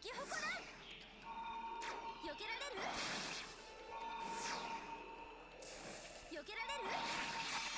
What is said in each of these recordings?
き誇らん避けられる？避けられる？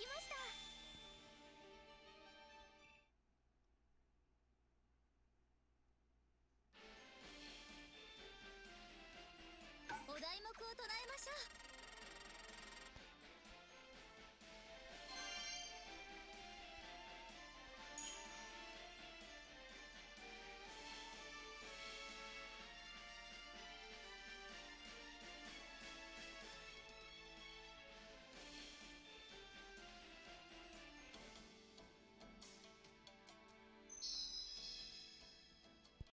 きました。お題目を唱えましょう。